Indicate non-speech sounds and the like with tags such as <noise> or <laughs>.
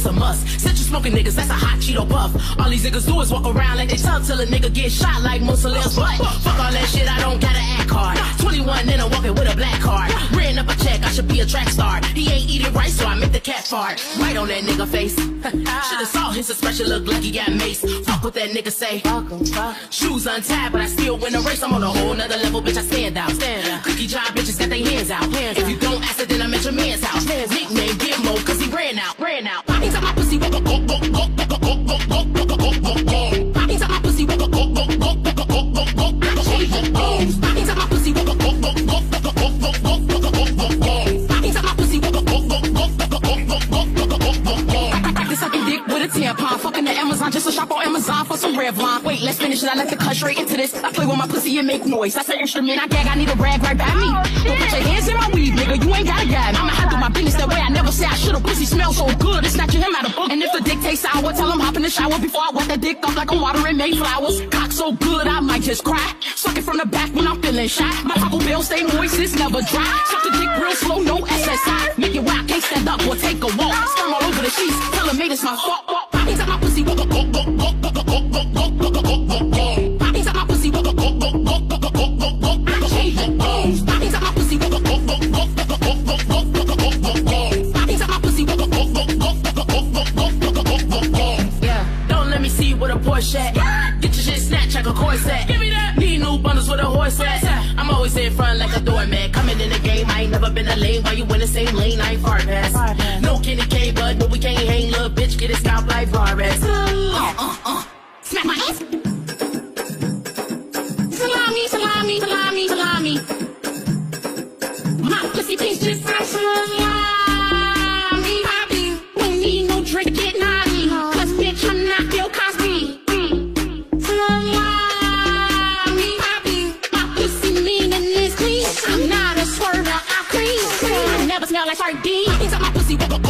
it's a must. Since you smoking niggas, that's a hot Cheeto puff. All these niggas do is walk around like they tough till a nigga get shot like Mussolini's butt. Fuck all that shit, I don't got an act card. 21 and I'm walking with a black card. Ran up a check, I should be a track star. He ain't eating right, so I make the cat fart. Right on that nigga face. <laughs> Should've saw his expression look like he got mace. Fuck what that nigga say. Shoes untied, but I still win the race. I'm on a whole nother level, bitch. I stand out. Stand out. Cookie job bitches got their hands out. Hands if you don't ask it, then I'm at your man's house. Nickname Gizmo, cause Wait, let's finish it. I like to cut straight into this. I play with my pussy and make noise. That's an instrument. I gag. I need a rag right by me. Oh, Don't put your hands in my weed, nigga. You ain't got a gag. I'ma handle my business that way. I never say I should've. Pussy smell so good. It's snatching him out of book. And if the dick tastes sour, tell him hop in the shower before I wet that dick up like I'm watering Mayflowers. Cock so good, I might just cry. Suck it from the back when I'm feeling shy. My Taco Bell stay moist, it's never dry. Suck the dick real slow, no SSI. Make it where I can't stand up or take a walk. Sperm all over the sheets. Tell him mate it's my fault. See what Porsche. Get your shit snatched like a corset. Give me that. Need new bundles with a horse at. I'm always in front like a doormat. Coming in the game, I ain't never been a lane. Why you in the same lane? I ain't far past. No Kenny K, but no, we can't hang. Little bitch, get it scalp like Vargas. Uh, uh, uh. Smack my ass. Smell like sardine. He's my pussy.